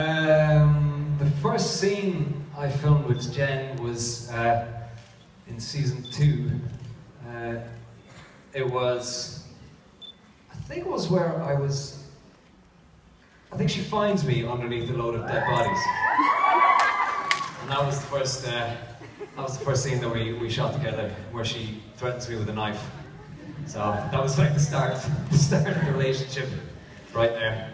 Um, the first scene I filmed with Jen was uh, in season two. Uh, it was, I think it was where I was, I think she finds me underneath a load of dead bodies. And that was the first, uh, that was the first scene that we, we shot together, where she threatens me with a knife. So that was like the start, the start of the relationship, right there.